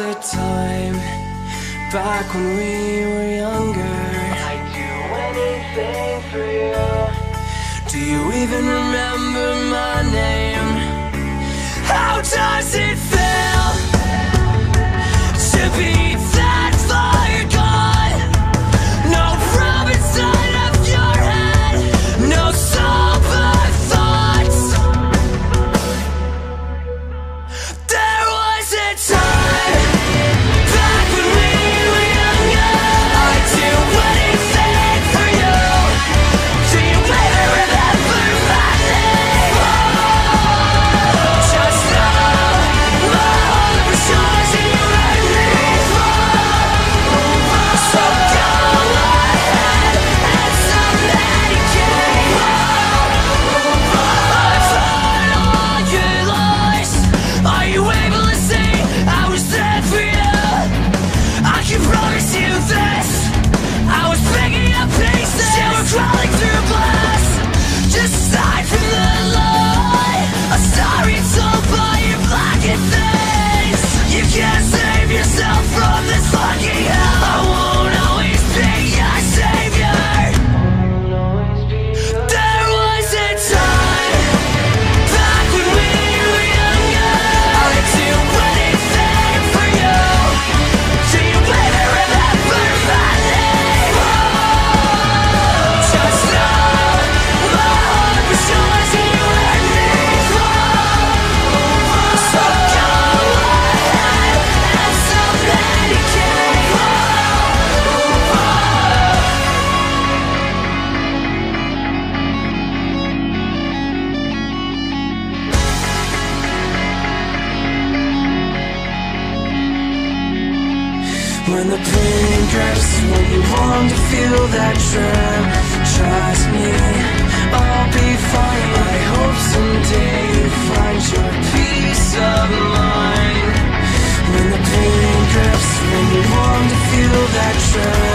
a time back when we were younger. I'd do anything for you. Do you even remember my name? When the pain grips, when you long to feel that trip Trust me, I'll be fine. I hope someday you find your peace of mind. When the pain grips, when you long to feel that trip